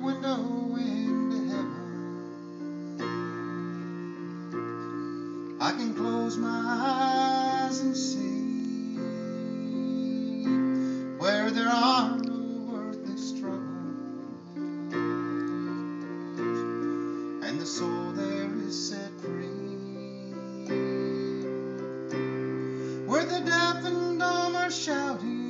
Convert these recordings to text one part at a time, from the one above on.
window into heaven. I can close my eyes and see where there are no earthly struggles, and the soul there is set free. Where the deaf and dumb are shouting,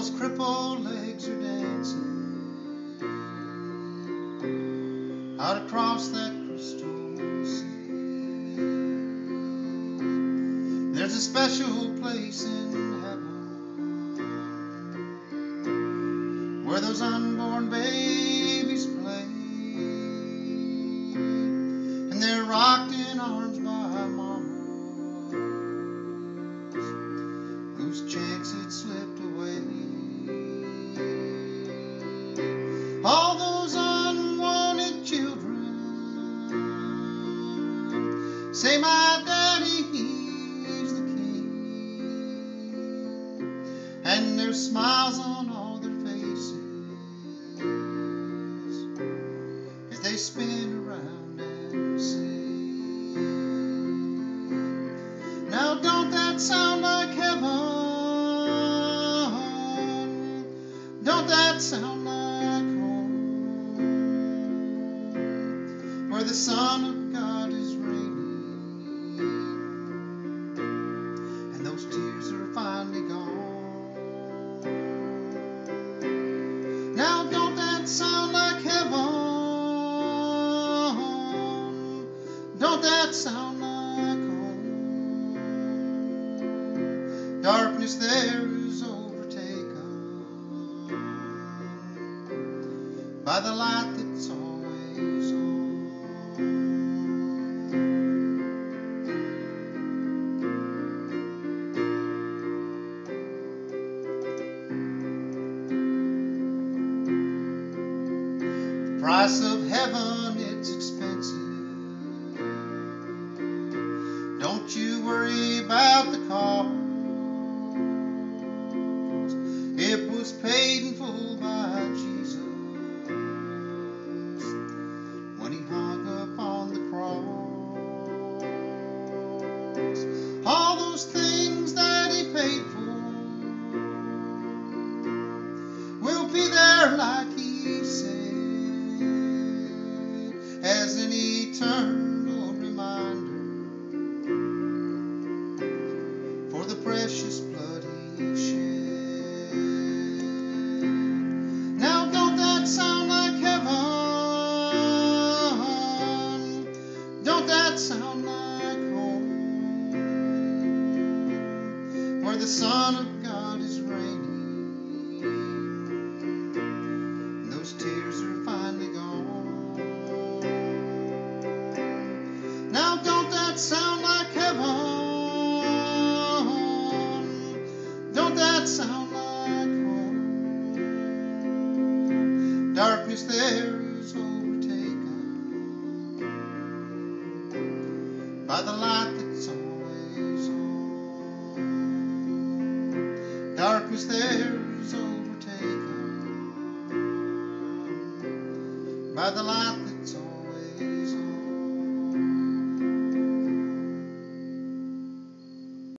those crippled legs are dancing out across that crystal sea. There's a special place in heaven where those unborn babies play, and they're rocked in arms say, My daddy, he's the king. And there's smiles on all their faces as they spin around and sing. Now, don't that sound like heaven? Don't that sound like home? Where the Son Don't that sound like home? Darkness there is overtaken by the light that's always on. The price of heaven, it's expensive. About the cost. It was paid in full by Jesus when he hung up on the cross. All those things that he paid for will be there like he said as an eternal precious blood he shed. Now, don't that sound like heaven? Don't that sound like home? Where the Son of God is reigning, and those tears are finally gone. Now, don't that sound Darkness there is overtaken by the light that's always on. Darkness there is overtaken by the light